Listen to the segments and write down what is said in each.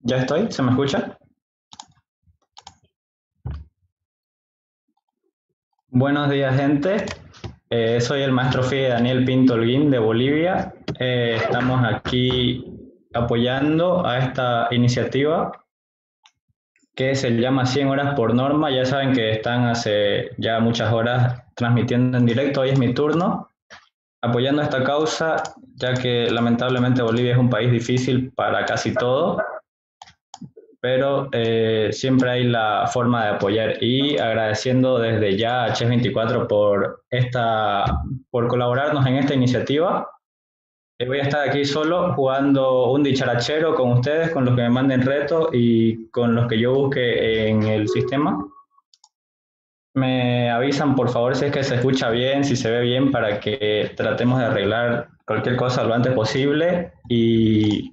¿Ya estoy? ¿Se me escucha? Buenos días, gente. Eh, soy el maestro FIDE Daniel Pinto Holguín de Bolivia. Eh, estamos aquí apoyando a esta iniciativa que se llama 100 horas por norma. Ya saben que están hace ya muchas horas transmitiendo en directo. Hoy es mi turno apoyando esta causa, ya que lamentablemente Bolivia es un país difícil para casi todo pero eh, siempre hay la forma de apoyar y agradeciendo desde ya a Chess24 por, esta, por colaborarnos en esta iniciativa. Eh, voy a estar aquí solo jugando un dicharachero con ustedes, con los que me manden retos y con los que yo busque en el sistema. Me avisan por favor si es que se escucha bien, si se ve bien, para que tratemos de arreglar cualquier cosa lo antes posible y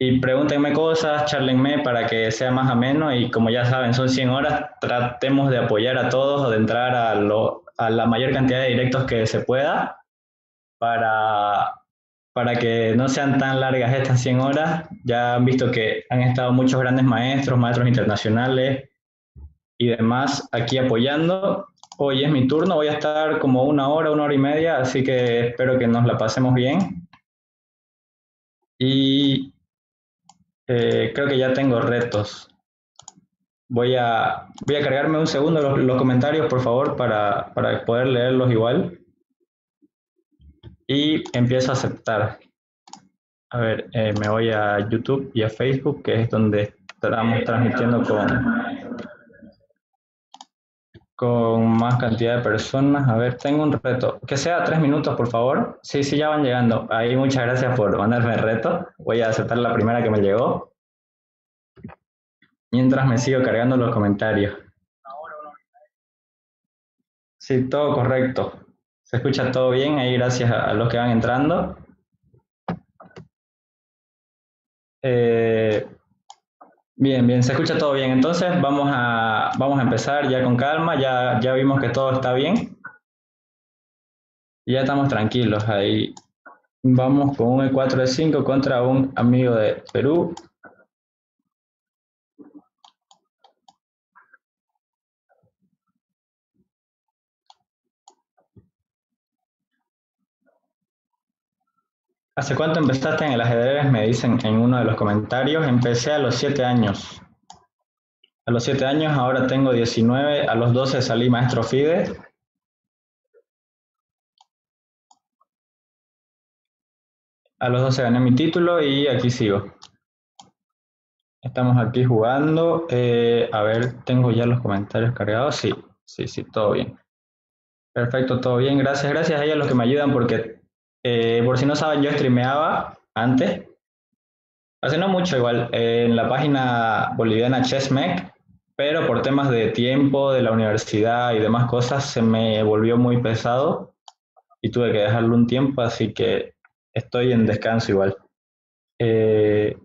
y pregúntenme cosas, charlenme para que sea más ameno y como ya saben, son 100 horas, tratemos de apoyar a todos o de entrar a, lo, a la mayor cantidad de directos que se pueda para, para que no sean tan largas estas 100 horas. Ya han visto que han estado muchos grandes maestros, maestros internacionales y demás aquí apoyando. Hoy es mi turno, voy a estar como una hora, una hora y media, así que espero que nos la pasemos bien. Y eh, creo que ya tengo retos. Voy a, voy a cargarme un segundo los, comentarios, por favor, para, para, poder leerlos igual. Y empiezo a aceptar. A ver, eh, me voy a YouTube y a Facebook, que es donde estamos transmitiendo con, con más cantidad de personas. A ver, tengo un reto. Que sea tres minutos, por favor. Sí, sí, ya van llegando. Ahí muchas gracias por mandarme el reto. Voy a aceptar la primera que me llegó. Mientras me sigo cargando los comentarios. Sí, todo correcto. Se escucha todo bien ahí gracias a, los que van entrando. Eh, Bien, bien, se escucha todo bien. Entonces vamos a, vamos a empezar ya con calma, ya, ya vimos que todo está bien. Ya estamos tranquilos ahí. Vamos con un E4 de 5 contra un amigo de Perú. ¿Hace cuánto empezaste en el ajedrez? Me dicen en uno de los comentarios. Empecé a los 7 años. A los 7 años, ahora tengo 19. A los 12 salí maestro FIDE. A los 12 gané mi título y aquí sigo. Estamos aquí jugando. Eh, a ver, tengo ya los comentarios cargados. Sí, sí, sí, todo bien. Perfecto, todo bien. Gracias, gracias a ellos los que me ayudan porque eh, por si no saben, yo streameaba antes, hace no mucho igual, en la página boliviana Chessmec, pero por temas de tiempo, de la universidad y demás cosas, se me volvió muy pesado y tuve que dejarlo un tiempo, así que estoy en descanso igual. Eh,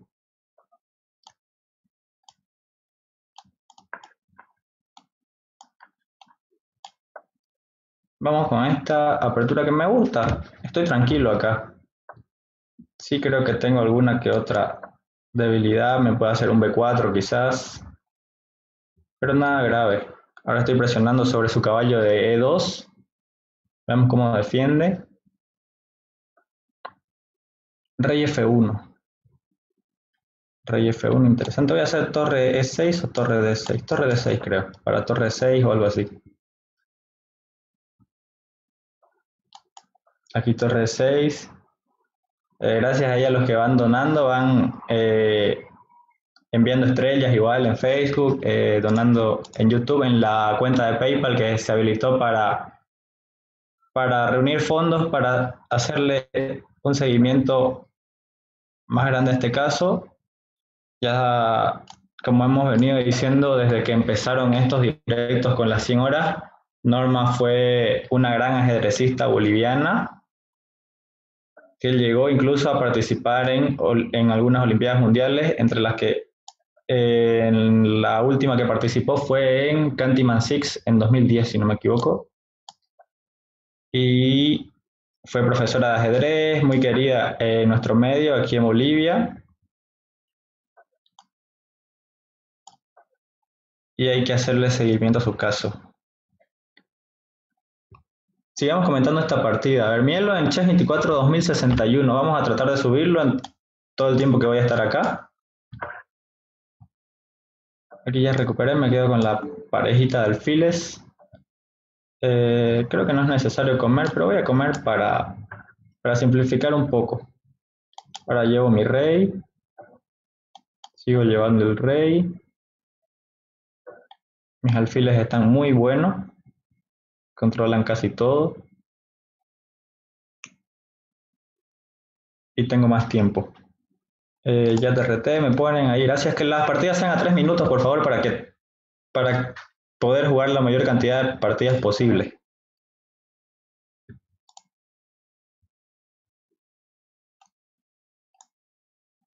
Vamos con esta apertura que me gusta. Estoy tranquilo acá. Sí creo que tengo alguna que otra debilidad. Me puede hacer un B4 quizás. Pero nada grave. Ahora estoy presionando sobre su caballo de E2. Veamos cómo defiende. Rey F1. Rey F1, interesante. Voy a hacer torre E6 o torre D6. Torre D6 creo. Para torre E6 o algo así. Aquí Torre 6. Eh, gracias a ella los que van donando, van eh, enviando estrellas igual en Facebook, eh, donando en YouTube, en la cuenta de PayPal que se habilitó para, para reunir fondos, para hacerle un seguimiento más grande a este caso. Ya, como hemos venido diciendo desde que empezaron estos directos con las 100 horas, Norma fue una gran ajedrecista boliviana que llegó incluso a participar en, en algunas Olimpiadas Mundiales, entre las que eh, la última que participó fue en Cantiman Six en 2010, si no me equivoco. Y fue profesora de ajedrez, muy querida en nuestro medio aquí en Bolivia. Y hay que hacerle seguimiento a su caso. Sigamos comentando esta partida. A ver, Mielo en Chess 24 2061. Vamos a tratar de subirlo en todo el tiempo que voy a estar acá. Aquí ya recuperé, me quedo con la parejita de alfiles. Eh, creo que no es necesario comer, pero voy a comer para, para simplificar un poco. Ahora llevo mi rey. Sigo llevando el rey. Mis alfiles están muy buenos. Controlan casi todo. Y tengo más tiempo. Eh, ya te me ponen ahí. Gracias que las partidas sean a tres minutos, por favor, para que para poder jugar la mayor cantidad de partidas posible.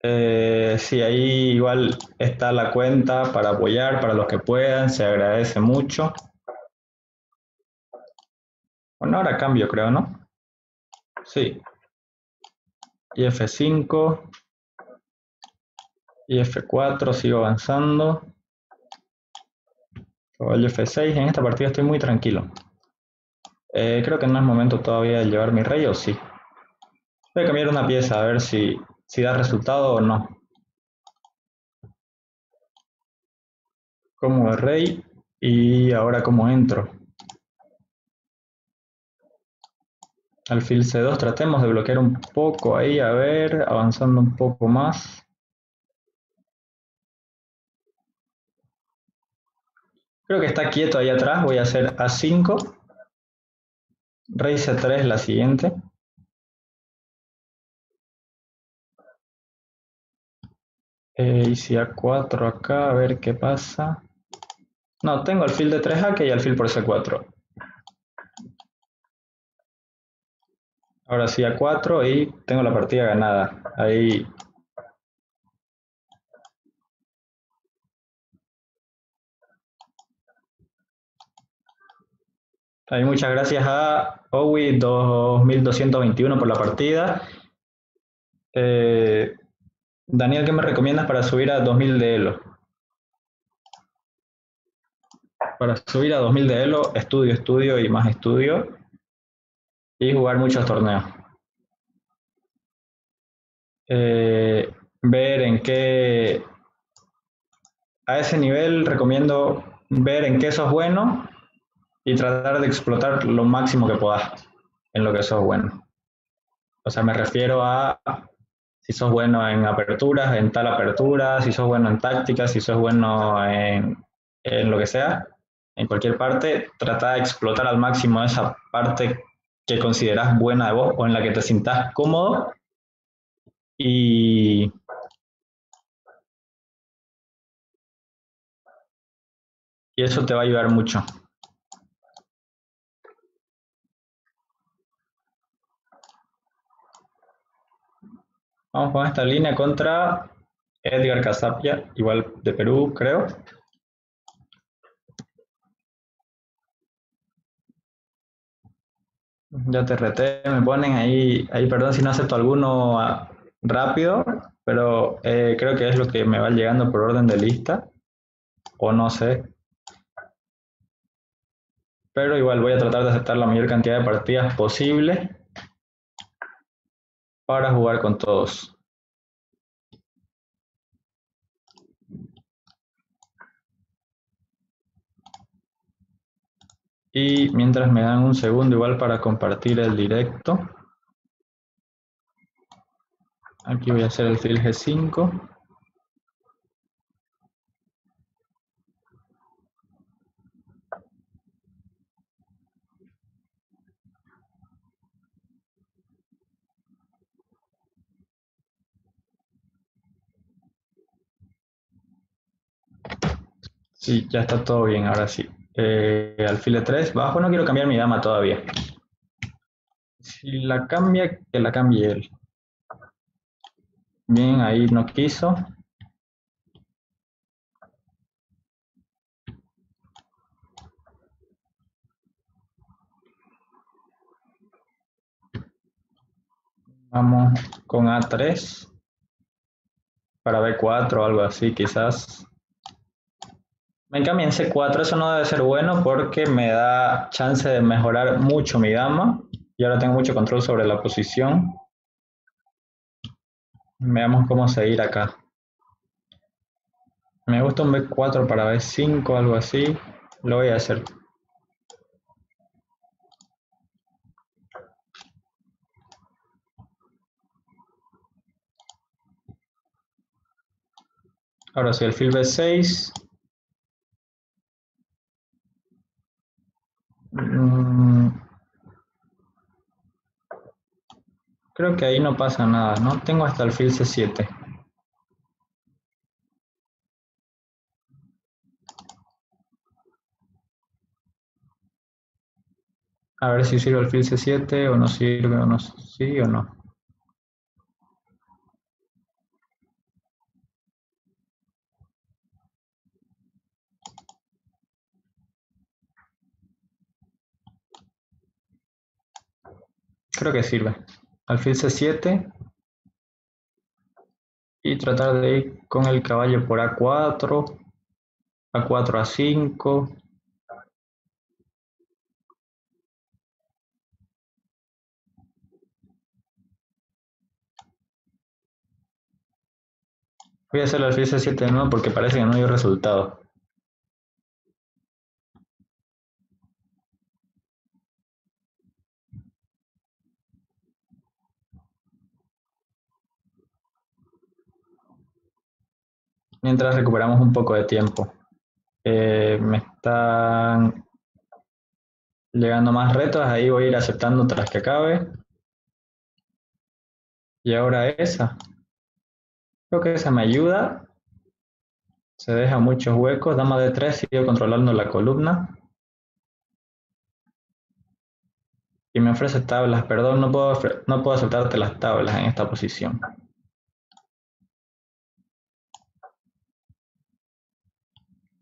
Eh, sí, ahí igual está la cuenta para apoyar, para los que puedan, se agradece mucho. Bueno, ahora cambio, creo, ¿no? Sí. Y F5. Y F4, sigo avanzando. Caballo F6, en esta partida estoy muy tranquilo. Eh, creo que no es momento todavía de llevar mi rey, ¿o sí? Voy a cambiar una pieza, a ver si si da resultado o no. Como rey y ahora como entro. Alfil C2, tratemos de bloquear un poco ahí, a ver, avanzando un poco más. Creo que está quieto ahí atrás, voy a hacer A5. Rey C3 la siguiente. Eh, y si A4 acá, a ver qué pasa. No, tengo alfil de 3 jaque y alfil por C4. Ahora sí A4 y tengo la partida ganada. Ahí Ahí muchas gracias a Owi 2221 por la partida. Eh, Daniel, ¿qué me recomiendas para subir a 2000 de Elo? Para subir a 2000 de Elo, estudio, estudio y más estudio. Y jugar muchos torneos. Eh, ver en qué... A ese nivel recomiendo ver en qué sos bueno y tratar de explotar lo máximo que puedas en lo que sos bueno. O sea, me refiero a si sos bueno en aperturas, en tal apertura, si sos bueno en tácticas, si sos bueno en, lo que sea, en cualquier parte, trata de explotar al máximo esa parte que consideras buena de vos o en la que te sientas cómodo y, y eso te va a ayudar mucho. Vamos con esta línea contra Edgar Casapia, igual de Perú, creo. Ya te reté, me ponen ahí, ahí perdón si no acepto alguno ah, rápido, pero eh, creo que es lo que me va llegando por orden de lista, o no sé. Pero igual voy a tratar de aceptar la mayor cantidad de partidas posible para jugar con todos. Y mientras me dan un segundo igual para compartir el directo. Aquí voy a hacer el fil G5. Sí, ya está todo bien, ahora sí. Eh, alfil 3, bajo, no quiero cambiar mi dama todavía. Si la cambia, que la cambie él. Bien, ahí no quiso. Vamos con A3 para B4 o algo así, quizás. Me cambié en C4, eso no debe ser bueno porque me da chance de mejorar mucho mi dama y ahora tengo mucho control sobre la posición. Veamos cómo seguir acá. Me gusta un B4 para B5, algo así. Lo voy a hacer. Ahora sí, fil B6. Creo que ahí no pasa nada, ¿no? Tengo hasta el fil C7. A ver si sirve el fil C7 o no sirve o no, sí o no. Creo que sirve. Alfil C7. Y tratar de ir con el caballo por A4. A4 A5. Voy a hacer el alfil C7 de nuevo porque parece que no dio resultado. Mientras recuperamos un poco de tiempo. Eh, me están llegando más retos, ahí voy a ir aceptando tras que acabe. Y ahora esa. Creo que esa me ayuda. Se deja muchos huecos. Dama de 3, sigo controlando la columna. Y me ofrece tablas. Perdón, no puedo, no puedo aceptarte las tablas en esta posición.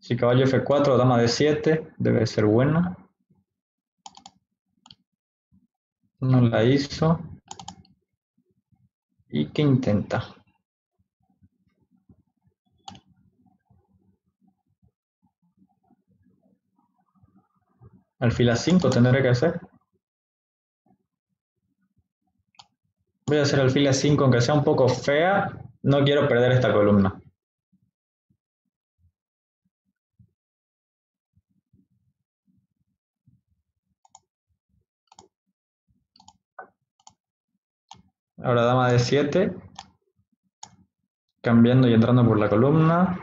Si caballo F4, dama de 7, debe ser buena. No la hizo. ¿Y qué intenta? Alfil A5 tendré que hacer. Voy a hacer alfil A5 aunque sea un poco fea. No quiero perder esta columna. Ahora dama de 7. Cambiando y entrando por la columna.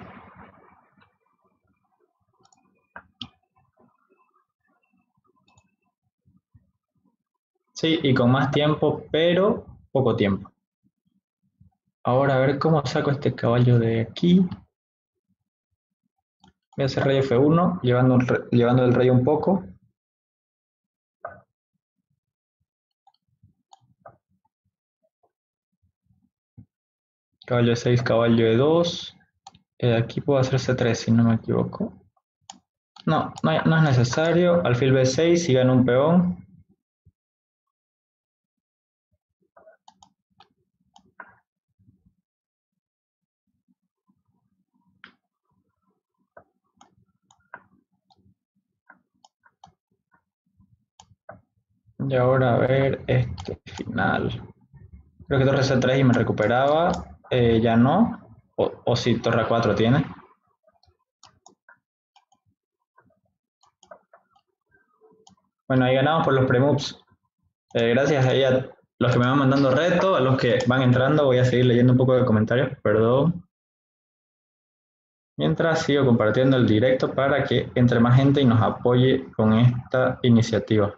Sí, y con más tiempo, pero poco tiempo. Ahora a ver cómo saco este caballo de aquí. Voy a hacer rey F1, llevando, llevando el rey un poco. Caballo de 6, caballo de 2. Eh, aquí puedo hacer C3 si no me equivoco. No, no, es necesario. Alfil B6 y gano un peón. Y ahora a ver este final. Creo que torre C3 y me recuperaba. Eh, ya no. O, si torre 4 tiene. Bueno, ahí ganamos por los premoves. Eh, gracias a ella, los que me van mandando retos, a los que van entrando, voy a seguir leyendo un poco de comentarios, perdón. Mientras sigo compartiendo el directo para que entre más gente y nos apoye con esta iniciativa.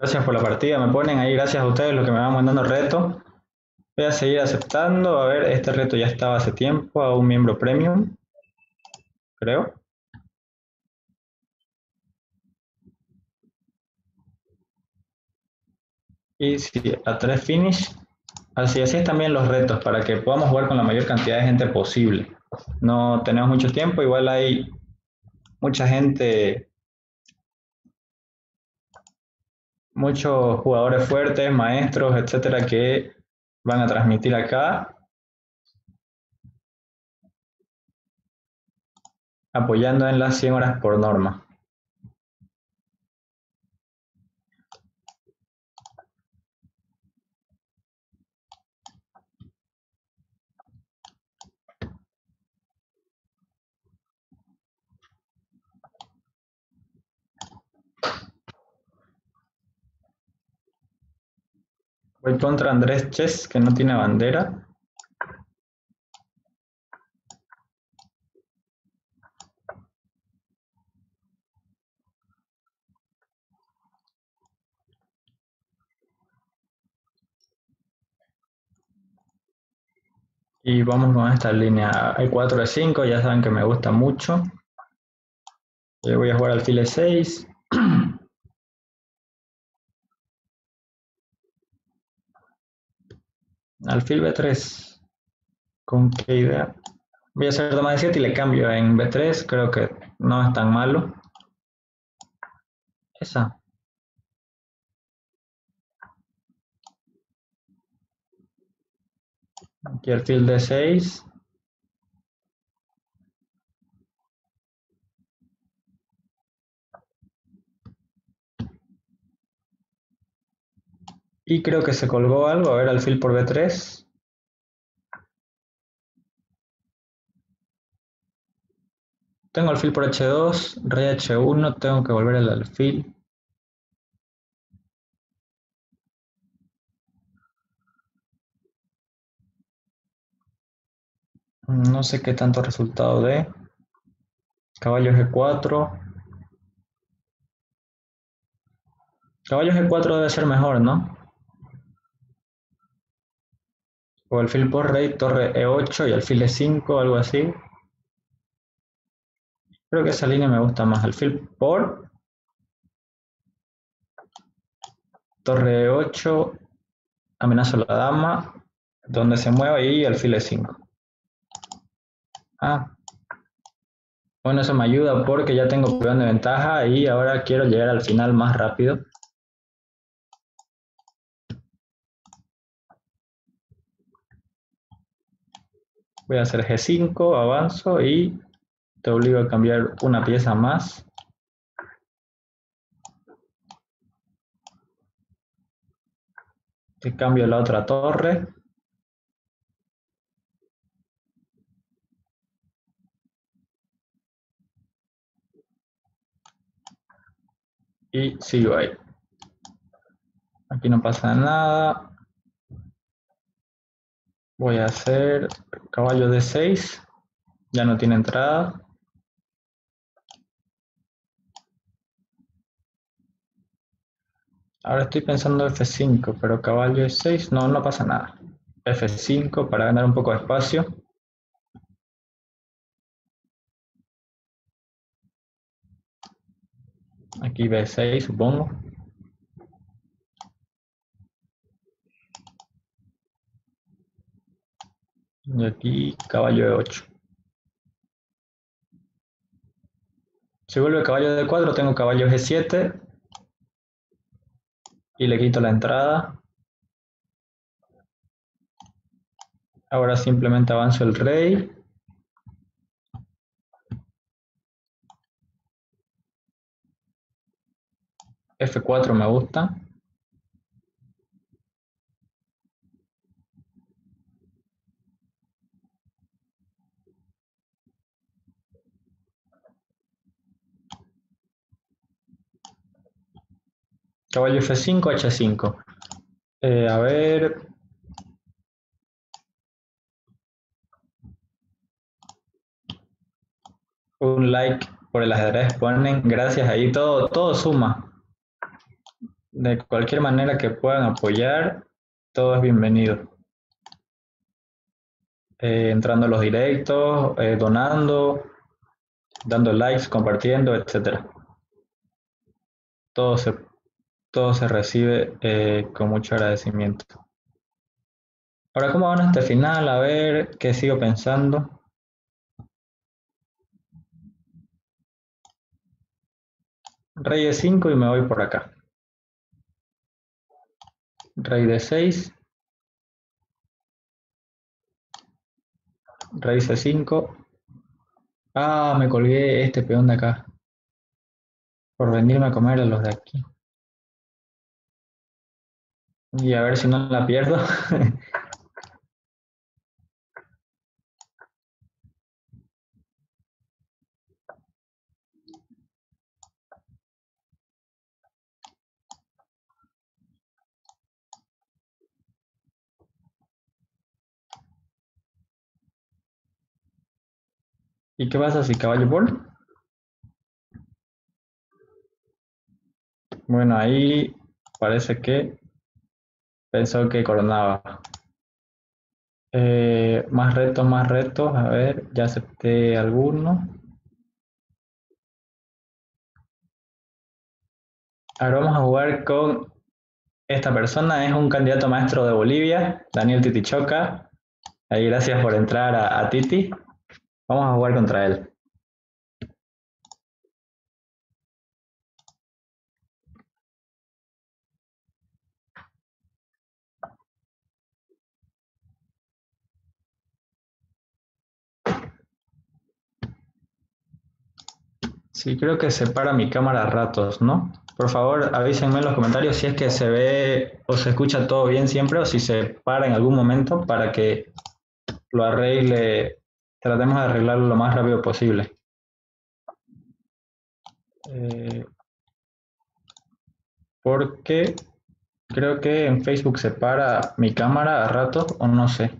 Gracias por la partida, me ponen ahí, gracias a ustedes los que me van mandando retos. Voy a seguir aceptando, a ver, este reto ya estaba hace tiempo a un miembro premium, creo. Y si a tres finish, así, así es también los retos, para que podamos jugar con la mayor cantidad de gente posible. No tenemos mucho tiempo, igual hay mucha gente, muchos jugadores fuertes, maestros, etcétera, que van a transmitir acá. Apoyando en las 100 horas por norma. Voy contra Andrés Chess, que no tiene bandera. Y vamos con esta línea E4, E5, ya saben que me gusta mucho. Yo voy a jugar alfil E6. Alfil B3. ¿Con qué idea? Voy a hacer dama de 7 y le cambio en B3. Creo que no es tan malo. Esa. Aquí alfil D6. Y creo que se colgó algo. A ver, alfil por B3. Tengo alfil por H2, rey H1, tengo que volver el alfil. No sé qué tanto resultado de. Caballo G4. Caballo G4 debe ser mejor, ¿no? O alfil por rey, torre E8 y alfil E5, algo así. Creo que esa línea me gusta más. Alfil por torre E8, amenazo a la dama, donde se mueva y alfil E5. Ah. Bueno, eso me ayuda porque ya tengo peón de ventaja y ahora quiero llegar al final más rápido. Voy a hacer G5, avanzo y te obligo a cambiar una pieza más. Te cambio la otra torre. Y sigo ahí. Aquí no pasa nada. Voy a hacer caballo de 6. Ya no tiene entrada. Ahora estoy pensando F5, pero caballo de 6 no, no pasa nada. F5 para ganar un poco de espacio. Aquí B6, supongo. Y aquí caballo de 8. Si vuelve caballo de 4, tengo caballo G7. Y le quito la entrada. Ahora simplemente avanzo el rey. F4 me gusta. Caballo F5, H5. Eh, a ver. Un like por el ajedrez ponen. Gracias ahí. Todo, todo suma. De cualquier manera que puedan apoyar, todo es bienvenido. Eh, entrando a los directos, eh, donando, dando likes, compartiendo, etcétera. Todo se todo se recibe eh, con mucho agradecimiento. Ahora, ¿cómo van a este final? A ver, ¿qué sigo pensando? Rey de 5 y me voy por acá. Rey de 6. Rey C5. Ah, me colgué este peón de acá. Por venirme a comer a los de aquí. Y a ver si no la pierdo. ¿Y qué pasa si caballo por? Bueno, ahí parece que pensó que coronaba. Eh, más retos, más retos. A ver, ya acepté alguno. Ahora vamos a jugar con esta persona. Es un candidato maestro de Bolivia, Daniel Titichoca. Ahí gracias por entrar a Titi. Vamos a jugar contra él. Sí, creo que se para mi cámara a ratos, ¿no? Por favor, avísenme en los comentarios si es que se ve o se escucha todo bien siempre o si se para en algún momento para que lo arregle tratemos de arreglarlo lo más rápido posible. Eh, porque creo que en Facebook se para mi cámara a rato o no sé.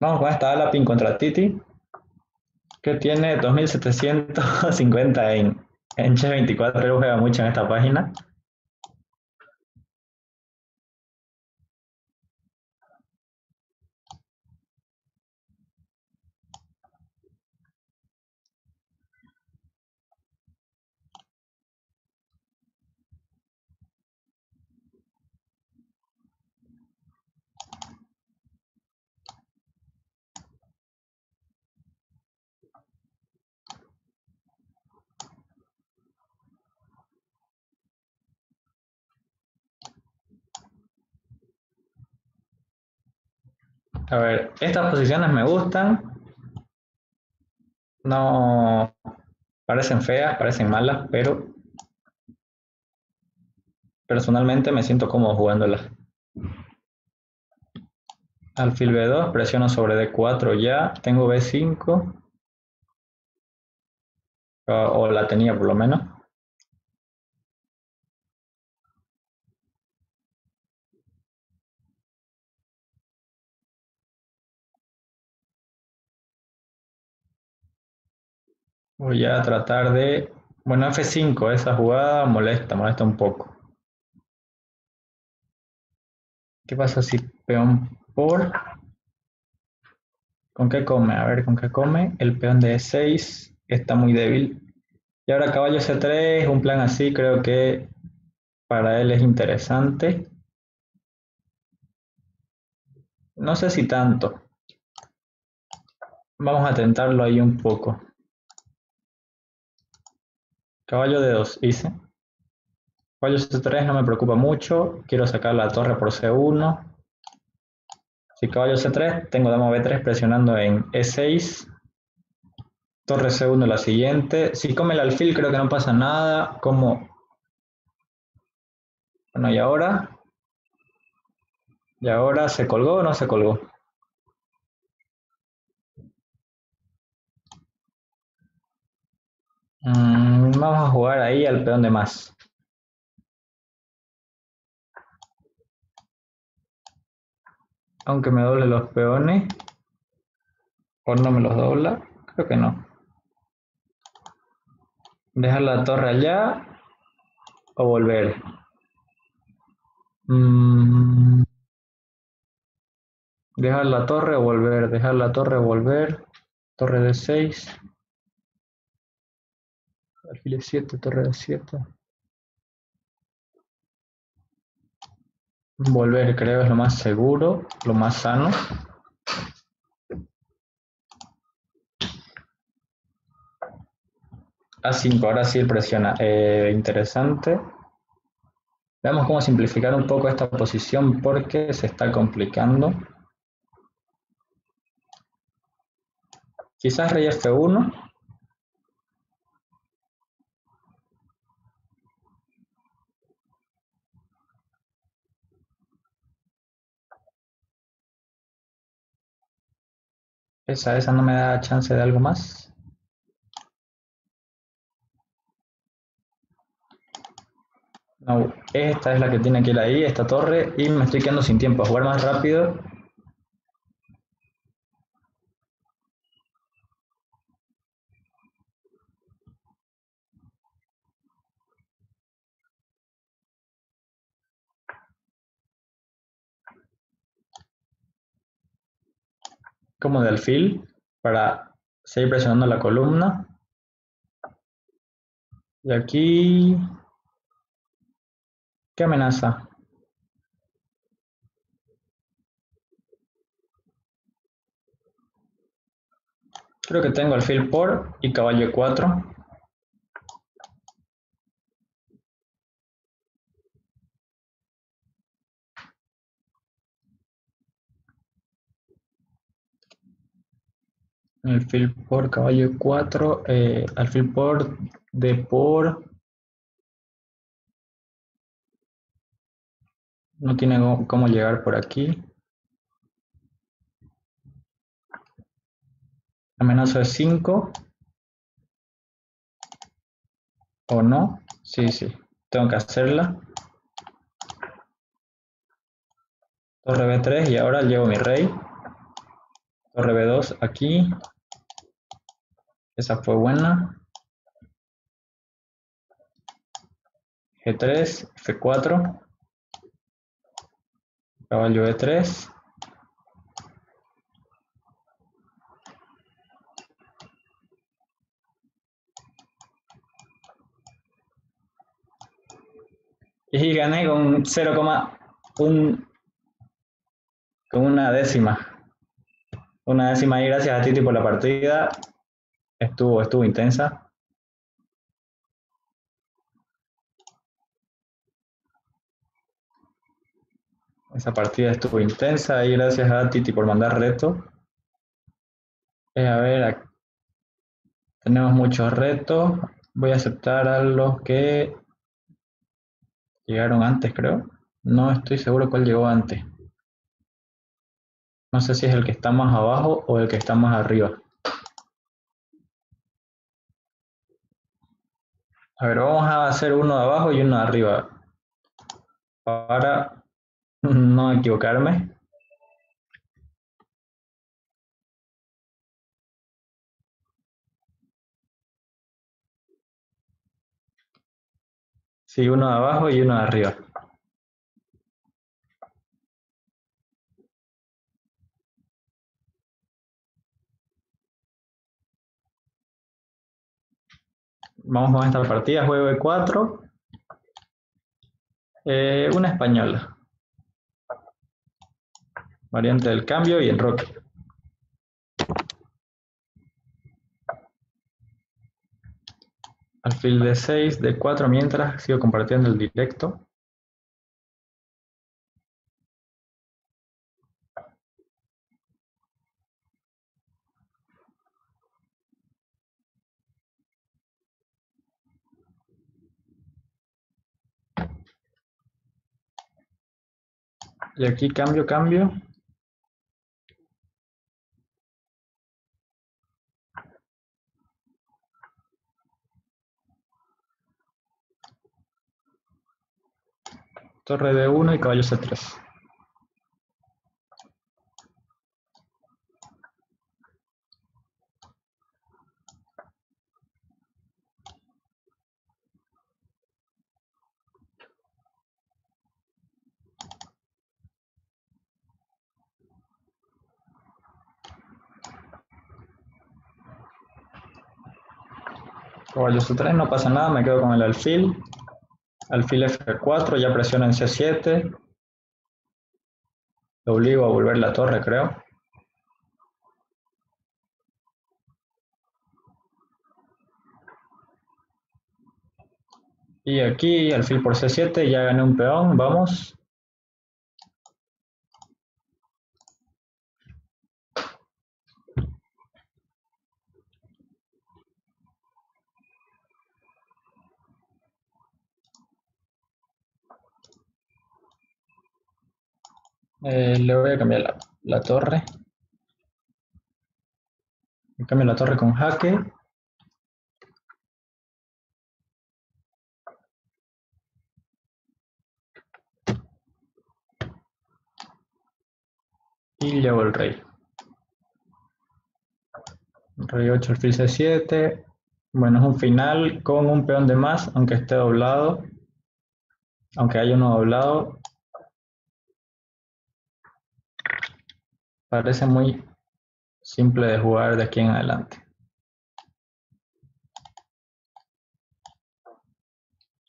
Vamos con esta Alapin contra Titi, que tiene 2750 en, en Che24, él juega mucho en esta página. A ver, estas posiciones me gustan. No parecen feas, parecen malas, pero personalmente me siento cómodo jugándolas. Alfil B2, presiono sobre D4 ya, tengo B5, o la tenía por lo menos. Voy a tratar de... Bueno, F5, esa jugada molesta, molesta un poco. ¿Qué pasa si peón por... ¿Con qué come? A ver, ¿con qué come? El peón de E6 está muy débil. Y ahora caballo C3, un plan así creo que para él es interesante. No sé si tanto. Vamos a tentarlo ahí un poco. Caballo de 2 hice. Caballo C3 no me preocupa mucho. Quiero sacar la torre por C1. Si caballo C3, tengo dama B3 presionando en E6. Torre C1 la siguiente. Si come el alfil creo que no pasa nada. Como... Bueno, y ahora... ¿Y ahora se colgó o no se colgó? Mm, vamos a jugar ahí al peón de más. Aunque me doble los peones. ¿O no me los dobla? Creo que no. Dejar la torre allá. O volver. Mm. Dejar la torre o volver. Dejar la torre o volver. Torre de 6 alfil 7, torre de 7. Volver creo es lo más seguro, lo más sano. A5, ahora sí presiona. Eh, interesante. Veamos cómo simplificar un poco esta posición porque se está complicando. Quizás rey F1. Esa, esa no me da chance de algo más. No, esta es la que tiene que ir ahí, esta torre, y me estoy quedando sin tiempo. A jugar más rápido como de alfil para seguir presionando la columna. Y aquí, ¿qué amenaza? Creo que tengo alfil por y caballo 4. Alfil por caballo 4, eh, alfil por de por... No tiene cómo llegar por aquí. Amenaza de 5. ¿O no? Sí, sí. Tengo que hacerla. Torre B3 y ahora llevo mi rey. Torre B2 aquí. Esa fue buena. G3, F4. Caballo E3. Y gané con 0,1 con una décima. Una décima y gracias a Titi por la partida. Estuvo, estuvo intensa. Esa partida estuvo intensa y gracias a Titi por mandar reto. Eh, a ver, tenemos muchos retos. Voy a aceptar a los que llegaron antes, creo. No estoy seguro cuál llegó antes. No sé si es el que está más abajo o el que está más arriba. A ver, vamos a hacer uno de abajo y uno de arriba. Para no equivocarme. Sí, uno de abajo y uno de arriba. Vamos con esta partida, juego de 4. Eh, una española. Variante del cambio y enroque. Alfil de 6, de 4 mientras sigo compartiendo el directo. Y aquí cambio, cambio. Torre de 1 y caballo C3. Caballo C3, no pasa nada, me quedo con el alfil. Alfil F4, ya presiona en C7. Lo obligo a volver la torre, creo. Y aquí alfil por C7, ya gané un peón, vamos. Eh, le voy a cambiar la, torre. Cambio la torre con jaque. Y llevo el rey. Rey 8, alfil C7. Bueno, es un final con un peón de más, aunque esté doblado. Aunque haya uno doblado. Parece muy simple de jugar de aquí en adelante.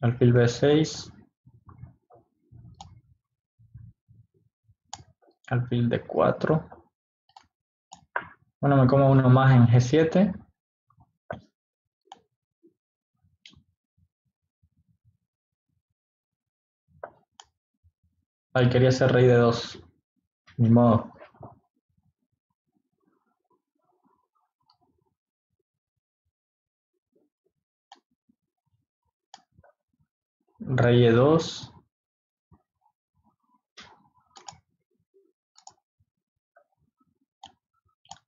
Alfil B6. Alfil D4. Bueno, me como uno más en G7. Ahí quería ser rey de 2. Ni modo. Rey E2.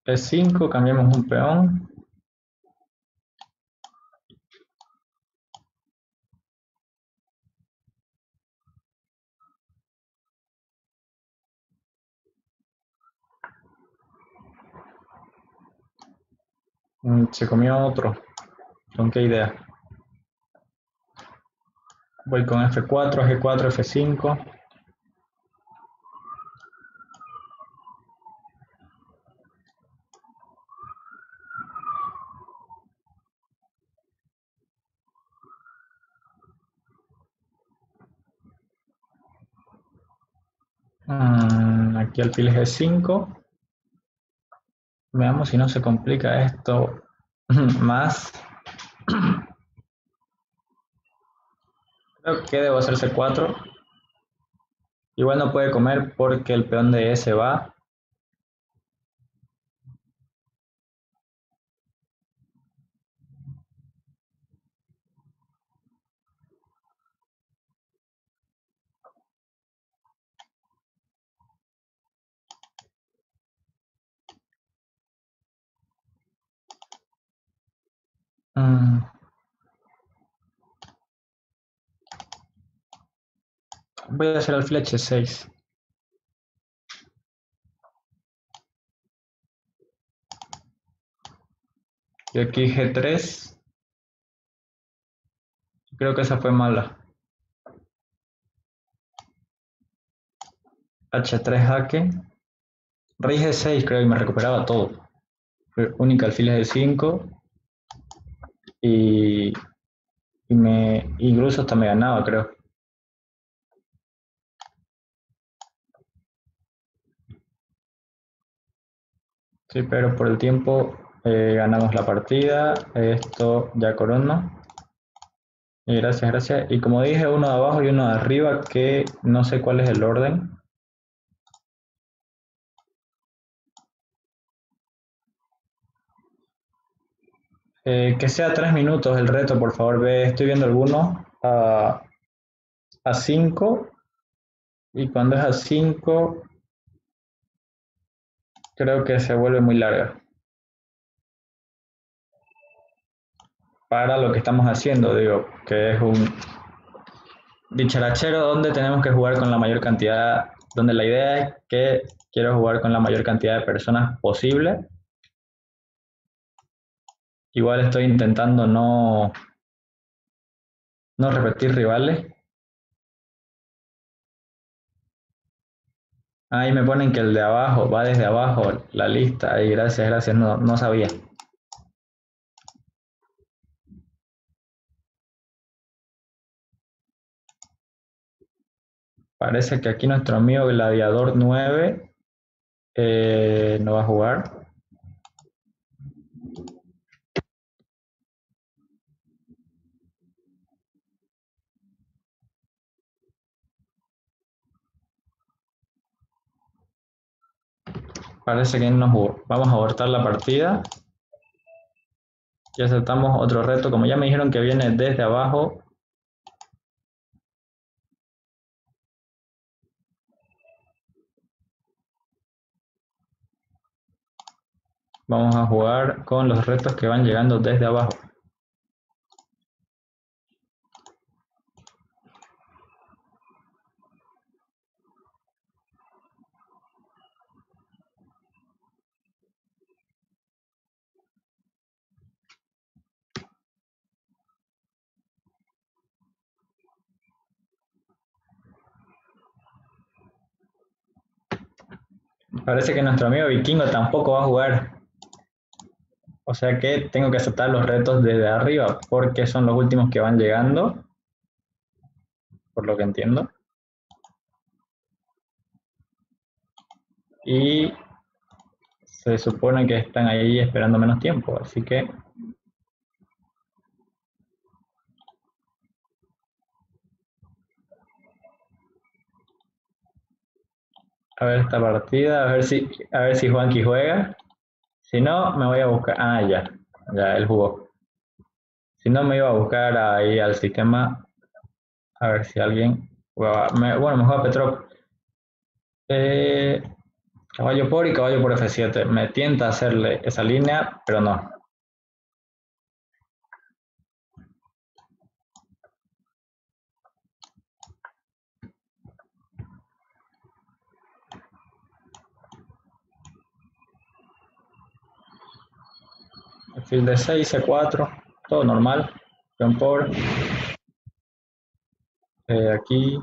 E5, cambiamos un peón. Mm, se comió otro. ¿Con qué idea? Voy con F4, G4, F5. Mm, aquí alfil G5. Veamos si no se complica esto más. Creo que debo hacer C4. Igual no puede comer porque el peón de E se va. Mm. Voy a hacer alfil H6. Y aquí G3. Creo que esa fue mala. H3 jaque. Rey G6 creo que me recuperaba todo. Única alfil G5. Y, y me incluso hasta me ganaba, creo. Sí, pero por el tiempo eh, ganamos la partida. Esto ya corona. Y gracias, gracias. Y como dije, uno de abajo y uno de arriba, que no sé cuál es el orden. Eh, que sea tres minutos el reto, por favor. Ve, estoy viendo algunos a, a cinco. Y cuando es a cinco, creo que se vuelve muy larga. Para lo que estamos haciendo, digo, que es un dicharachero donde tenemos que jugar con la mayor cantidad, donde la idea es que quiero jugar con la mayor cantidad de personas posible. Igual estoy intentando no, no repetir rivales. Ahí me ponen que el de abajo, va desde abajo la lista. Ahí, gracias, gracias, no, no sabía. Parece que aquí nuestro amigo Gladiador 9 eh, no va a jugar. Parece que nos vamos a abortar la partida. Y aceptamos otro reto. Como ya me dijeron que viene desde abajo, vamos a jugar con los retos que van llegando desde abajo. Parece que nuestro amigo vikingo tampoco va a jugar. O sea que tengo que aceptar los retos desde arriba porque son los últimos que van llegando. Por lo que entiendo. Y se supone que están ahí esperando menos tiempo. Así que a ver esta partida, a ver si, a ver si Juanqui juega. Si no, me voy a buscar. Ah, ya, ya él jugó. Si no, me iba a buscar ahí al sistema. A ver si alguien. bueno, me juega Petrov. Eh, caballo por y caballo por F7. Me tienta hacerle esa línea, pero no. Alfil de 6, C4, todo normal. Peón por. Eh, aquí.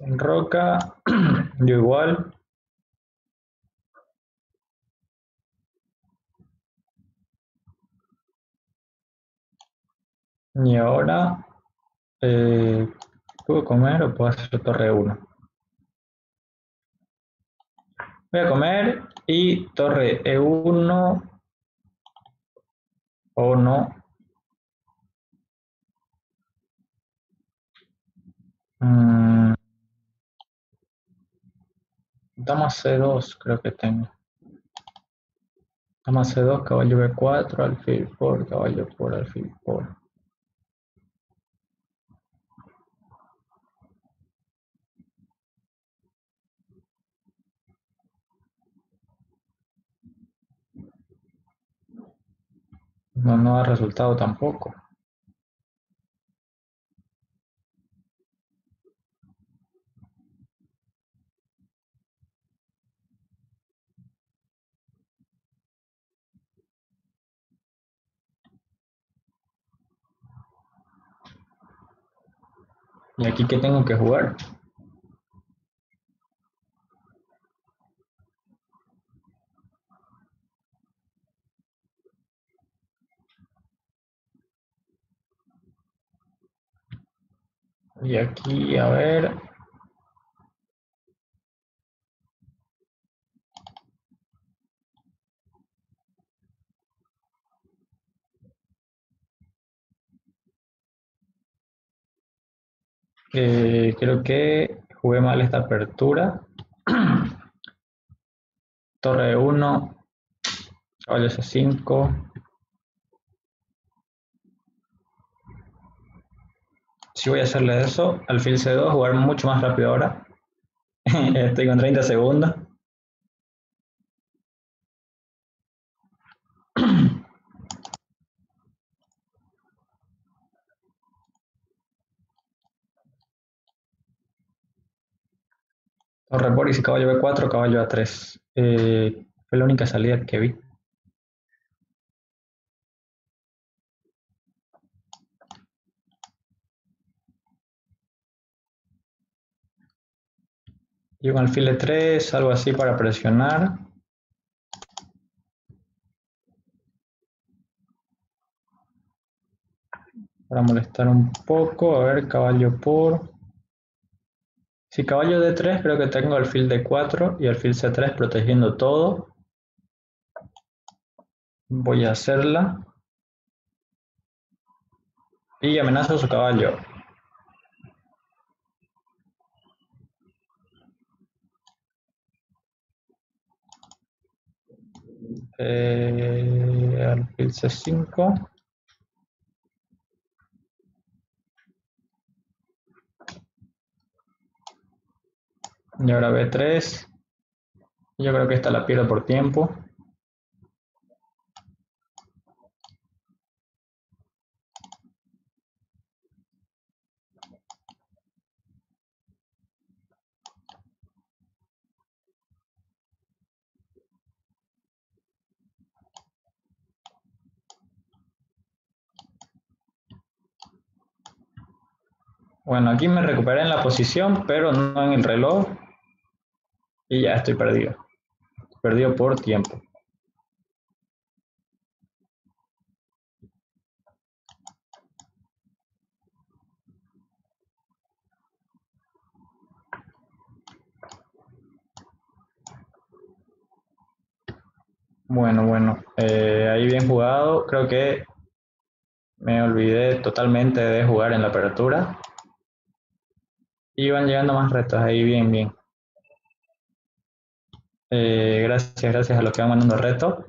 En roca, yo igual. Y ahora, eh, ¿puedo comer o puedo hacer torre 1? Voy a comer y torre E1 o no. Mm. Dama C2 creo que tengo. Dama C2, caballo B4, alfil por, caballo por, alfil por. No, no ha resultado tampoco. ¿Y aquí qué tengo que jugar? Y aquí, a ver, Eh, creo que jugué mal esta apertura. Torre 1, caballo C5. Si voy a hacerle eso, alfil C2, jugar mucho más rápido ahora. Estoy con 30 segundos. Torre Boris y caballo B4, caballo A3. Eh, fue la única salida que vi. Y un alfil de 3, algo así para presionar. Para molestar un poco, a ver, caballo por... Si caballo D3, creo que tengo alfil D4 y alfil C3 protegiendo todo. Voy a hacerla. Y amenazo a su caballo. Eh, alfil C5. Y ahora B3. Yo creo que esta la pierdo por tiempo. Bueno, aquí me recuperé en la posición, pero no en el reloj. Y ya estoy perdido. Perdido por tiempo. Bueno, bueno, eh, ahí bien jugado. Creo que me olvidé totalmente de jugar en la apertura. Y van llegando más retos ahí, bien, bien. Eh, gracias, gracias a los que van mandando retos.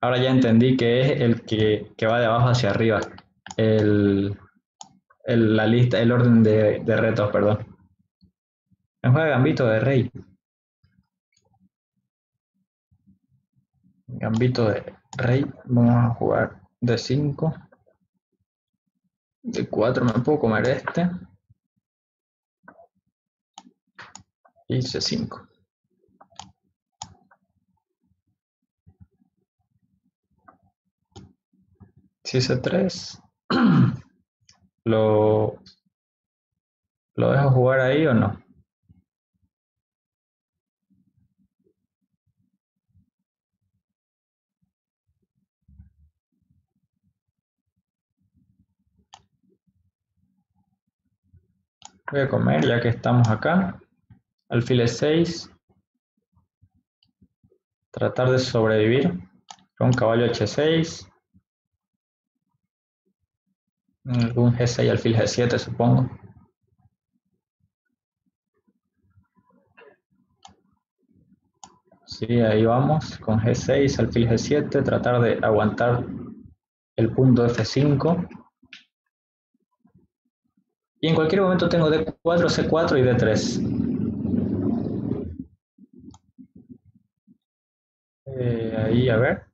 Ahora ya entendí que es el que, va de abajo hacia arriba. El, la lista, el orden de, de retos, perdón. Me juega Gambito de Rey. Gambito de Rey. Vamos a jugar de 5. De 4 me puedo comer este. Y C5. Si C3, lo, lo dejo jugar ahí o no. Voy a comer ya que estamos acá. Alfil E6. Tratar de sobrevivir. Con caballo H6. Algún G6, alfil G7 supongo. Sí, ahí vamos, con G6, alfil G7, tratar de aguantar el punto F5. Y en cualquier momento tengo D4, C4 y D3. Eh, a ver.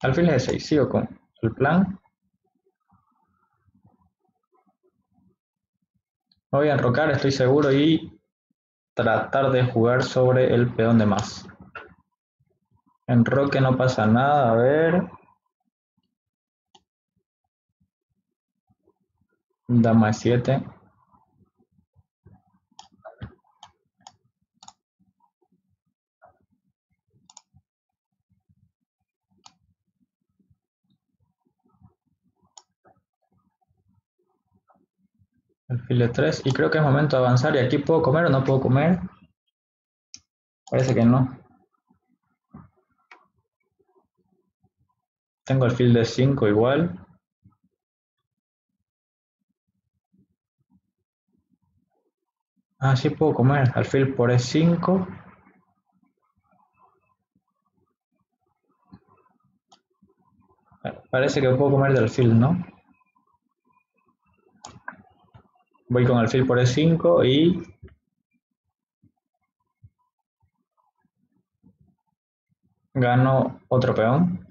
Alfil de 6, sigo con el plan. voy a enrocar, estoy seguro, y tratar de jugar sobre el peón de más. Enroque no pasa nada, a ver. Dama 7. Alfil 3 y creo que es momento de avanzar y aquí puedo comer o no puedo comer. Parece que no. Tengo alfil de 5 igual. Ah, sí puedo comer. Alfil por E5. Parece que puedo comer de alfil, ¿no? Voy con alfil por E5 y... Gano otro peón.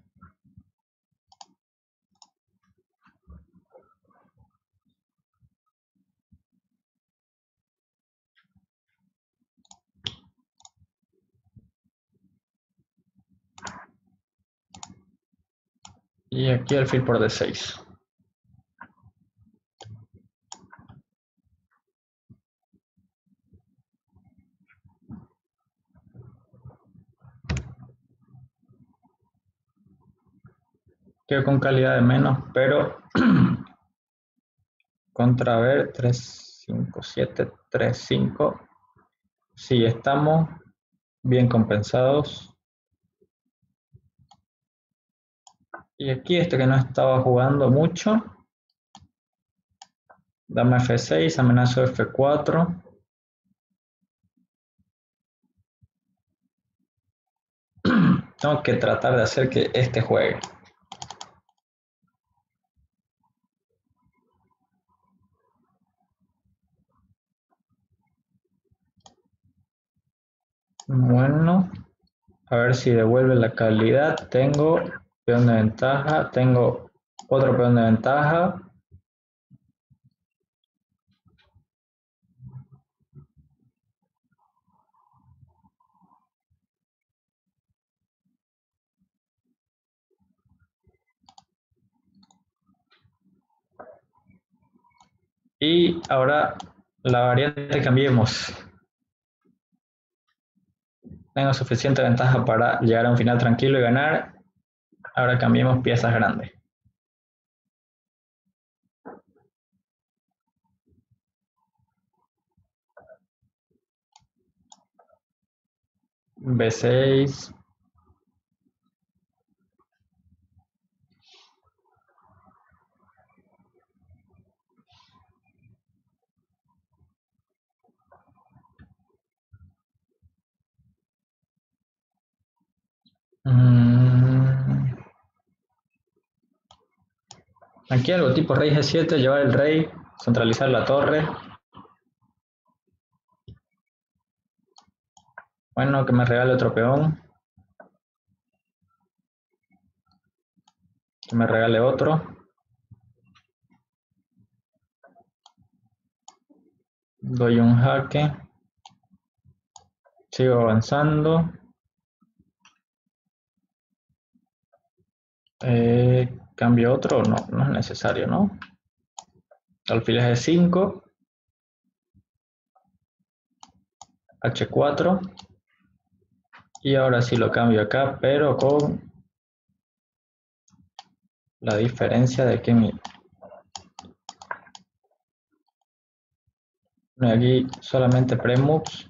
Y aquí alfil por D6. Con calidad de menos, pero contra ver 3, 5, 7, 3, 5. Sí, estamos bien compensados. Y aquí este que no estaba jugando mucho. Dame F6, amenazo F4. Tengo que tratar de hacer que este juegue. Bueno, a ver si devuelve la calidad. Tengo peón de ventaja, tengo otro peón de ventaja. Y ahora la variante cambiemos. Tengo suficiente ventaja para llegar a un final tranquilo y ganar. Ahora cambiemos piezas grandes. B6. Aquí algo tipo rey G7, llevar el rey, centralizar la torre. Bueno, que me regale otro peón. Que me regale otro. Doy un jaque. Sigo avanzando. Eh, ¿Cambio otro? No, no es necesario, ¿no? Alfil de 5. H4. Y ahora sí lo cambio acá, pero con la diferencia de que mi... Aquí solamente premoves.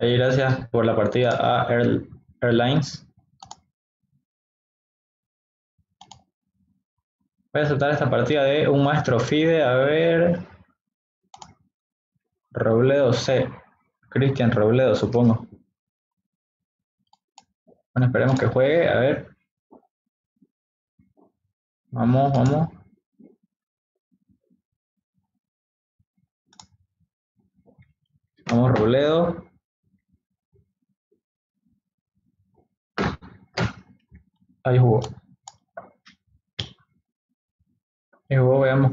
Y gracias por la partida a Airlines. Voy a saltar esta partida de un maestro FIDE. A ver. Robledo C. Cristian Robledo, supongo. Bueno, esperemos que juegue. A ver. Vamos, vamos. Vamos, Robledo. Ahí jugó. Y luego veamos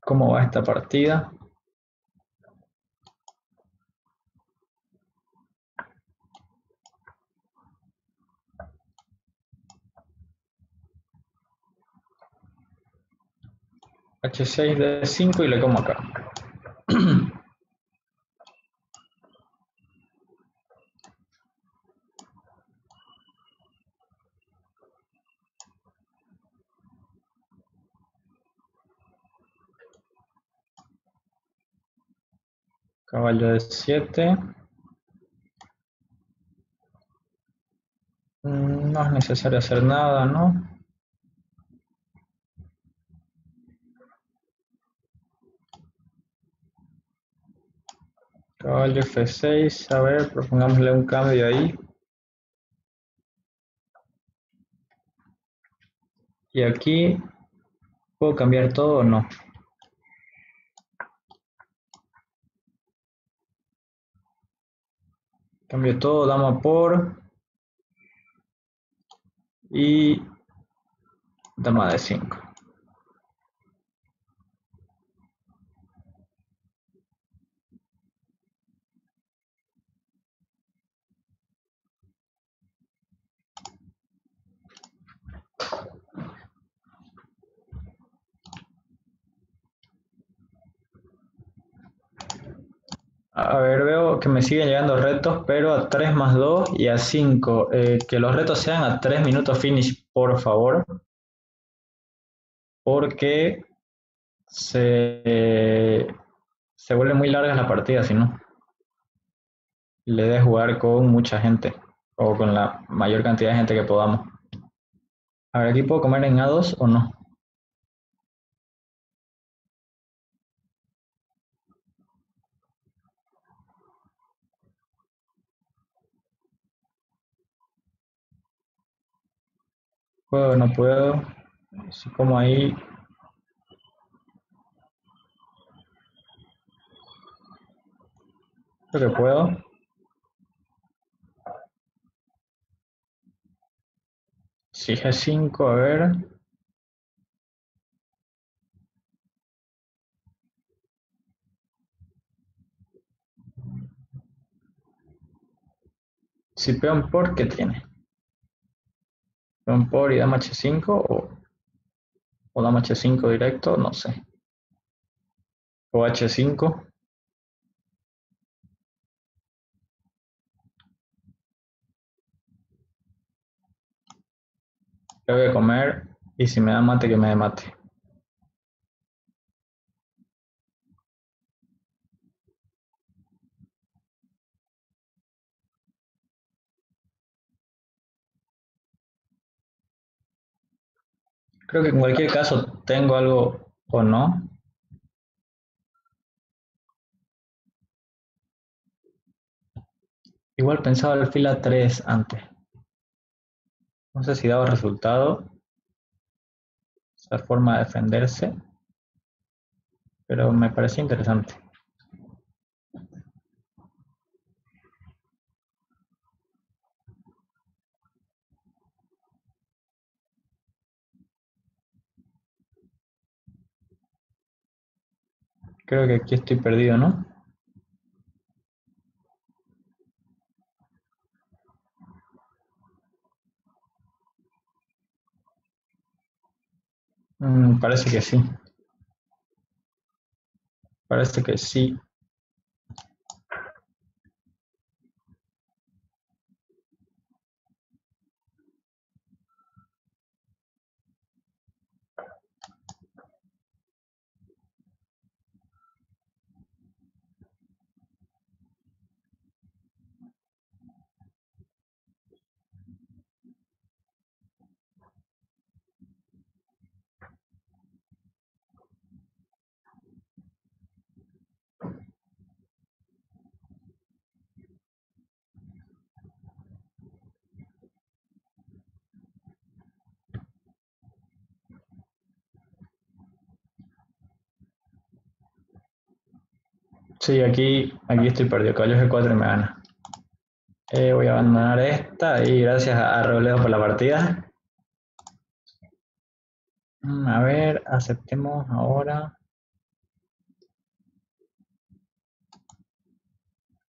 cómo va esta partida. H6 de 5 y le como acá. Caballo de 7. Mm, no es necesario hacer nada, ¿no? Caballo F6, a ver, propongámosle un cambio ahí. Y aquí, ¿puedo cambiar todo o no? Cambio todo, dama por. Y dama de 5. A ver, veo que me siguen llegando retos, pero a 3 más 2 y a 5. Eh, que los retos sean a 3 minutos finish, por favor. Porque se, se vuelve muy larga la partida, si no. Le de jugar con mucha gente o con la mayor cantidad de gente que podamos. A ver, aquí puedo comer en A2 o no. ¿Puedo no puedo? Si como ahí. Creo que puedo. Si G5, a ver. Si peón por, ¿qué tiene? Por y dama H5 o, o dama H5 directo, no sé. O H5. ¿Qué voy a comer? Y si me da mate, que me dé mate. Creo que en cualquier caso tengo algo o no. Igual pensaba el fila 3 antes. No sé si daba resultado esa forma de defenderse, pero me parecía interesante. Creo que aquí estoy perdido, ¿no? Mm, parece que sí. Parece que sí. Sí, aquí, aquí estoy perdido. Caballo G4 y me gana. Eh, voy a abandonar esta y gracias a Robledo por la partida. Mm, a ver, aceptemos ahora.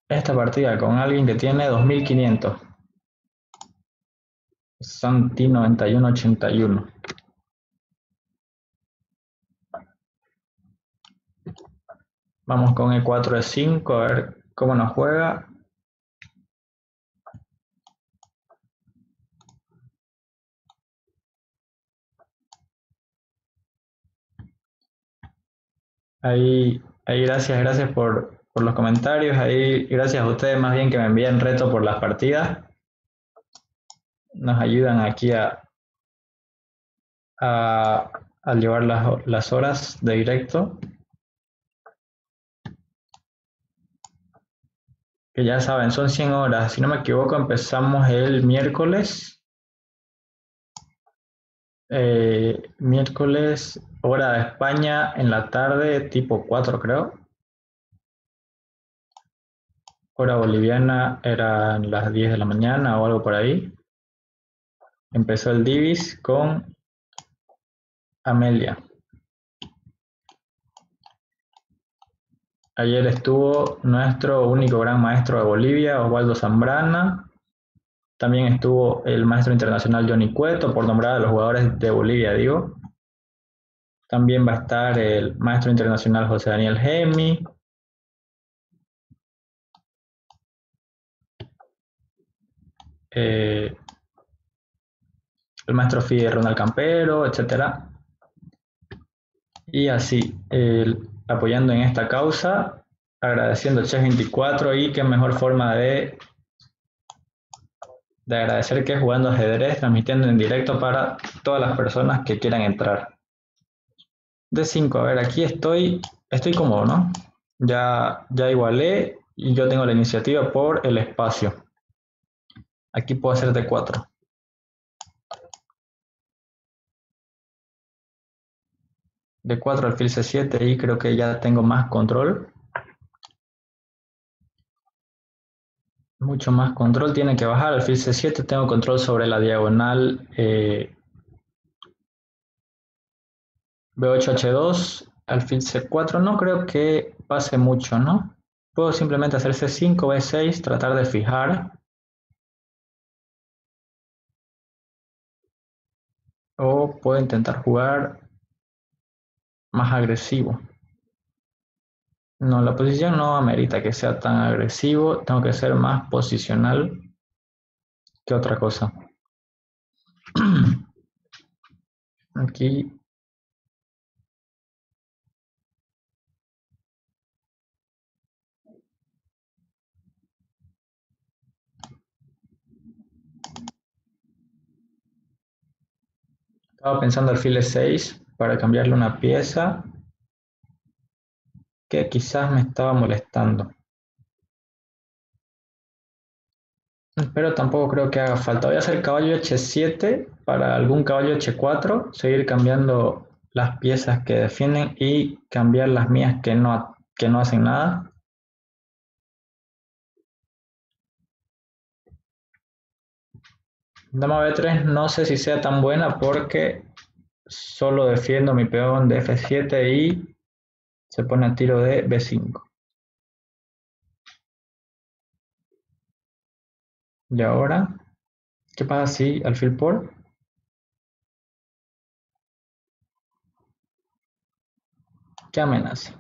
Esta partida con alguien que tiene 2500. Santi 9181. Vamos con E4, E5, a ver cómo nos juega. Ahí, ahí gracias, gracias por, los comentarios. Ahí gracias a ustedes más bien que me envían reto por las partidas. Nos ayudan aquí a, a, llevar las, las horas de directo. Que ya saben, son 100 horas. Si no me equivoco, empezamos el miércoles. Eh, miércoles, hora de España, en la tarde, tipo 4 creo. Hora boliviana eran las 10 de la mañana o algo por ahí. Empezó el Divis con Amelia. Ayer estuvo nuestro único gran maestro de Bolivia, Osvaldo Zambrana. También estuvo el maestro internacional Johnny Cueto, por nombrar a los jugadores de Bolivia, digo. También va a estar el maestro internacional José Daniel Gemi. Eh, el maestro Fide Ronald Campero, etc. Y así, el apoyando en esta causa, agradeciendo Chef 24 y qué mejor forma de, de agradecer que jugando ajedrez, transmitiendo en directo para todas las personas que quieran entrar. D5, a ver, aquí estoy, estoy cómodo, ¿no? Ya, ya igualé y yo tengo la iniciativa por el espacio. Aquí puedo hacer D4. De 4 alfil C7 y creo que ya tengo más control. Mucho más control tiene que bajar. Alfil C7 tengo control sobre la diagonal eh, B8H2. Alfil C4 no creo que pase mucho, ¿no? Puedo simplemente hacer C5, B6, tratar de fijar. O puedo intentar jugar más agresivo. No, la posición no amerita que sea tan agresivo. Tengo que ser más posicional que otra cosa. Aquí Estaba pensando alfil 6 para cambiarle una pieza que quizás me estaba molestando. Pero tampoco creo que haga falta. Voy a hacer caballo H7 para algún caballo H4, seguir cambiando las piezas que defienden y cambiar las mías que no, que no hacen nada. Dama B3 no sé si sea tan buena porque solo defiendo mi peón de F7 y se pone a tiro de B5. Y ahora, ¿qué pasa si alfil por? ¿Qué amenaza?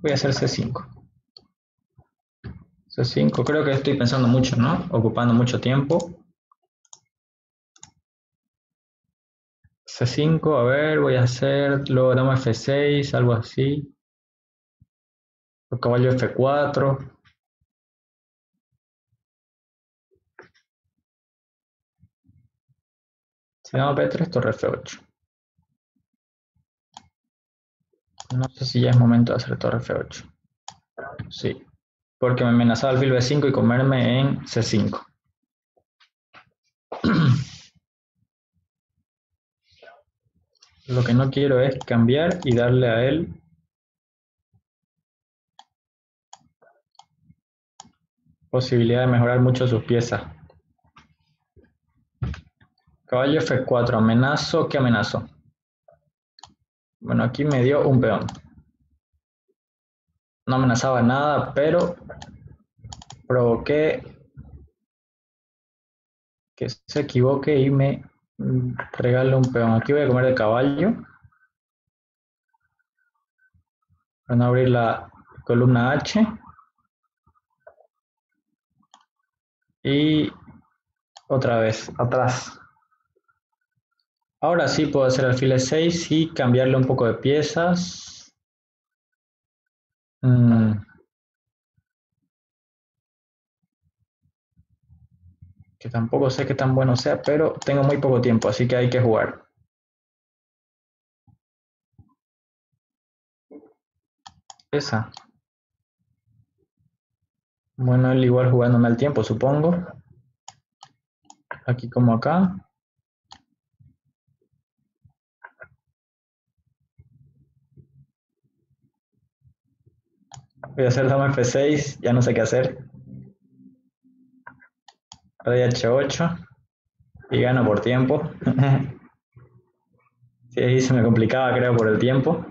Voy a hacer C5. C5, creo que estoy pensando mucho, ¿no? Ocupando mucho tiempo. C5, a ver, voy a hacer, luego dama F6, algo así. O caballo F4. Si dama P3, torre F8. No sé si ya es momento de hacer torre F8. Sí, porque me amenazaba el fil B5 y comerme en C5. Lo que no quiero es cambiar y darle a él posibilidad de mejorar mucho sus piezas. Caballo F4, amenazo, ¿qué amenazo? Bueno, aquí me dio un peón. No amenazaba nada, pero provoqué que se equivoque y me regalo un peón. Aquí voy a comer de caballo. Van a abrir la columna H. Y otra vez, atrás. Ahora sí puedo hacer alfil 6 y cambiarle un poco de piezas. Mm. Que tampoco sé qué tan bueno sea, pero tengo muy poco tiempo, así que hay que jugar. Esa. Bueno, él igual jugándome al tiempo, supongo. Aquí como acá. Voy a hacer dama F6, ya no sé qué hacer. Rey H8 y gano por tiempo. sí, ahí se me complicaba, creo, por el tiempo.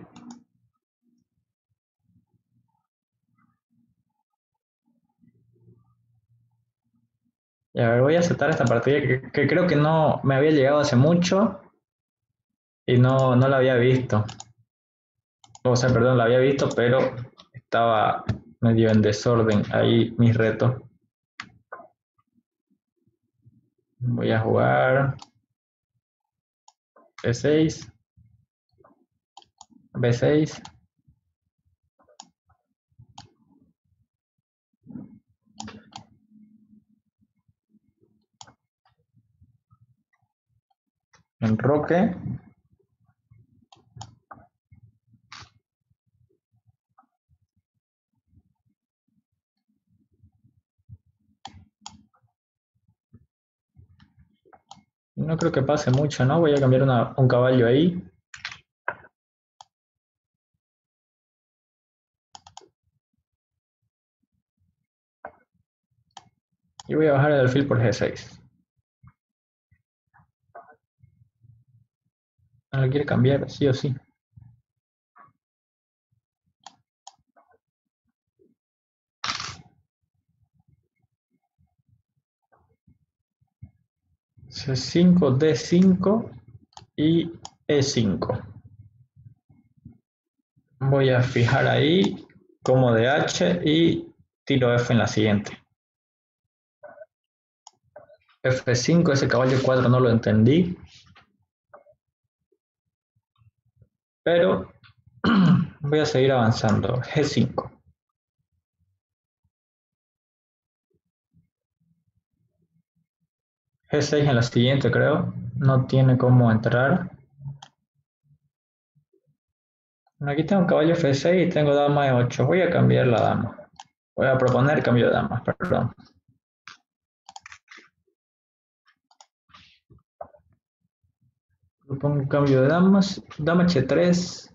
Y a ver, voy a aceptar esta partida que, creo que no me había llegado hace mucho y no, no la había visto. O sea, perdón, la había visto, pero estaba medio en desorden ahí mis retos. Voy a jugar B6, B6. Enroque. No creo que pase mucho, ¿no? Voy a cambiar un caballo ahí. Y voy a bajar el alfil por G6. No lo quiere cambiar, sí o sí. C5, D5 y E5. Voy a fijar ahí como DH y tiro F en la siguiente. F5, ese caballo 4 no lo entendí. Pero voy a seguir avanzando. G5. G6 en la siguiente, creo. No tiene cómo entrar. Aquí tengo caballo F6 y tengo dama E8. Voy a cambiar la dama. Voy a proponer cambio de dama, perdón. Propongo cambio de damas. Dama H3.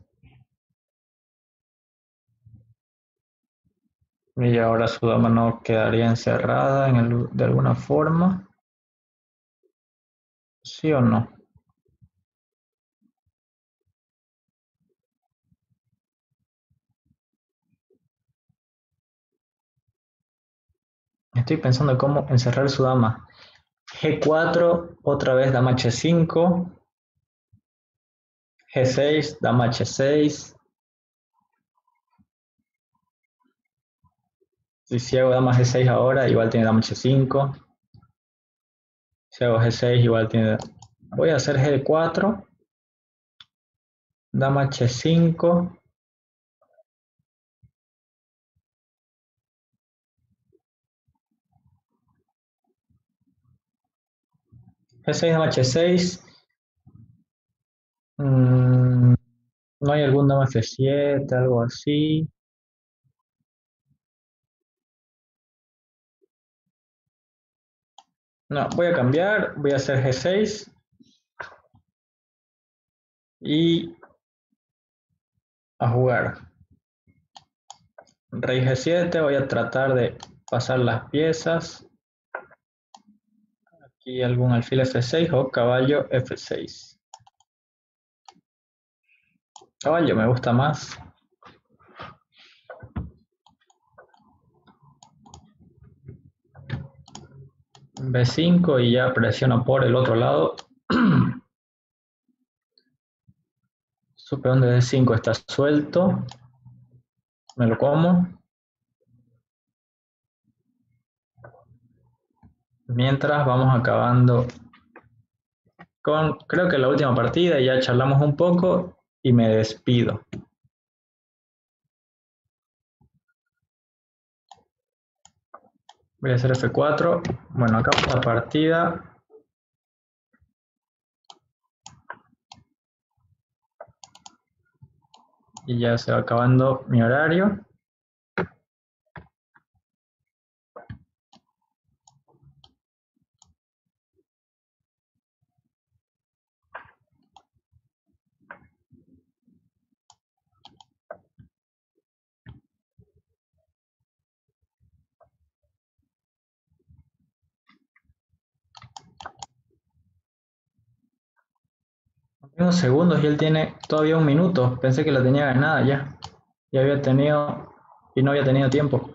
Y ahora su dama no quedaría encerrada de alguna forma. ¿Sí o no? Estoy pensando cómo encerrar su dama. G4, otra vez dama H5. G6, dama H6. Si hago dama G6 ahora, igual tiene dama H5. Si hago G6 igual tiene... Voy a hacer G4. Dama H5. G6, dama H6. Mm, no hay algún dama F7, algo así. No, voy a cambiar, voy a hacer G6 y a jugar. Rey G7, voy a tratar de pasar las piezas. Aquí algún alfil F6 o caballo F6. Caballo me gusta más. B5 y ya presiono por el otro lado. Su peón de D5 está suelto. Me lo como. Mientras vamos acabando con, creo que la última partida, ya charlamos un poco y me despido. Voy a hacer F4. Bueno, acá la partida. Y ya se va acabando mi horario. Unos segundos y él tiene todavía un minuto. Pensé que la tenía ganada ya. Ya había tenido y no había tenido tiempo.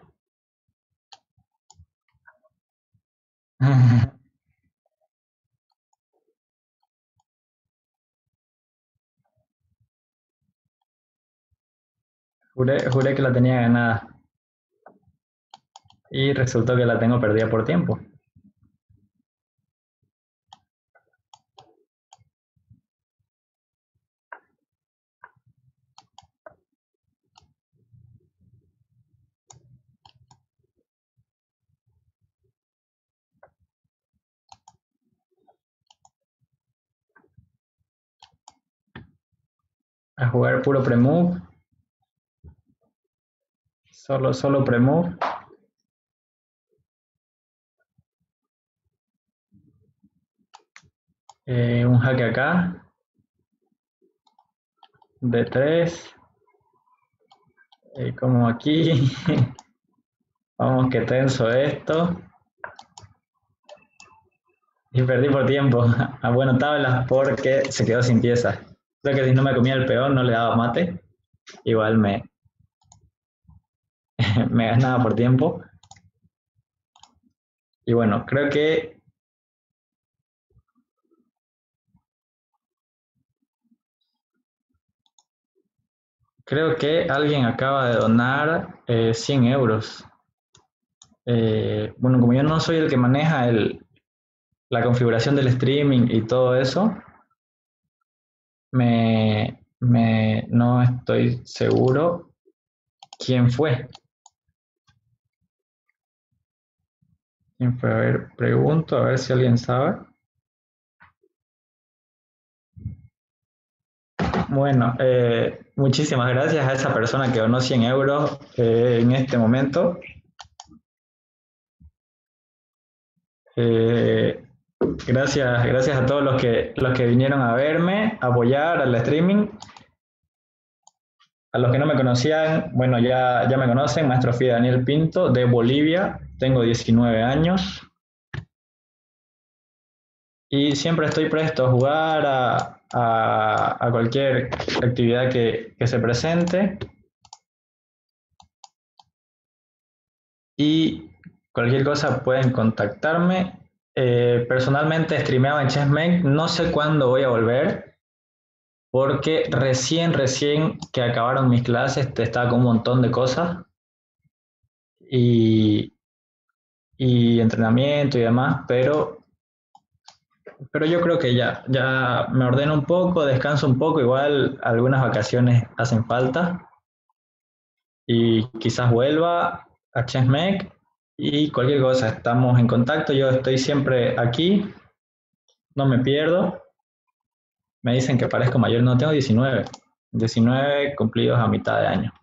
juré, juré que la tenía ganada. Y resultó que la tengo perdida por tiempo. A jugar puro premove. Solo, solo premove. Eh, un jaque acá. De 3 Y como aquí. Vamos, que tenso esto. Y perdí por tiempo. A bueno, tablas porque se quedó sin pieza. Creo que si no me comía el peón, no le daba mate. Igual me, me ganaba por tiempo. Y bueno, creo que creo que alguien acaba de donar 100 eh, euros. Eh, bueno, como yo no soy el que maneja el, la configuración del streaming y todo eso, me, me, no estoy seguro quién fue. ¿Quién fue? A ver, pregunto, a ver si alguien sabe. Bueno, eh, muchísimas gracias a esa persona que donó 100 euros eh, en este momento. Eh, Gracias, gracias a todos los que, los que vinieron a verme, a apoyar al streaming. A los que no me conocían, bueno, ya, ya me conocen, maestro Fide Daniel Pinto, de Bolivia, tengo 19 años. Y siempre estoy presto a jugar a, a, cualquier actividad que, que se presente. Y cualquier cosa pueden contactarme eh, personalmente streameaba en Chessmake, no sé cuándo voy a volver, porque recién, recién que acabaron mis clases, estaba con un montón de cosas. Y, y entrenamiento y demás, pero, pero yo creo que ya, ya me ordeno un poco, descanso un poco, igual algunas vacaciones hacen falta. Y quizás vuelva a Chessmake y cualquier cosa, estamos en contacto. Yo estoy siempre aquí, no me pierdo. Me dicen que parezco mayor, no tengo 19, 19 cumplidos a mitad de año.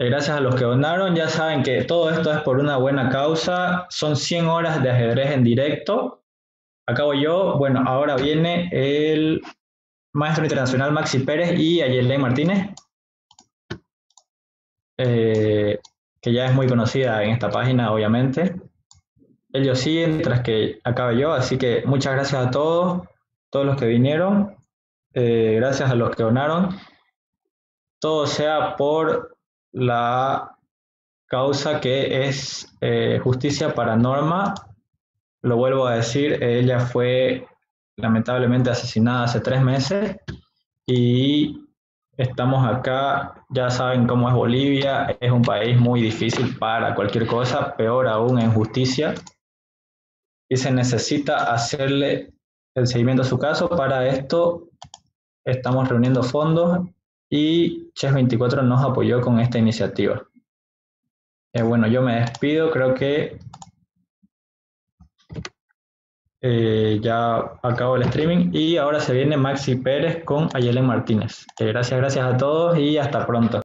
Eh, gracias a los que donaron, ya saben que todo esto es por una buena causa. Son 100 horas de ajedrez en directo. Acabo yo, bueno, ahora viene el maestro internacional Maxi Pérez y Ayelen Martínez. Eh, que ya es muy conocida en esta página, obviamente. Ellos siguen tras que acabe yo, así que muchas gracias a todos, todos los que vinieron, eh, gracias a los que donaron. Todo sea por la causa que es eh, justicia para Norma. Lo vuelvo a decir, ella fue lamentablemente asesinada hace tres meses y Estamos acá, ya saben cómo es Bolivia, es un país muy difícil para cualquier cosa, peor aún en justicia, y se necesita hacerle el seguimiento a su caso. Para esto estamos reuniendo fondos y Chess24 nos apoyó con esta iniciativa. Eh, bueno, yo me despido, creo que eh, ya acabo el streaming y ahora se viene Maxi Pérez con Ayelen Martínez. Gracias, gracias a todos y hasta pronto.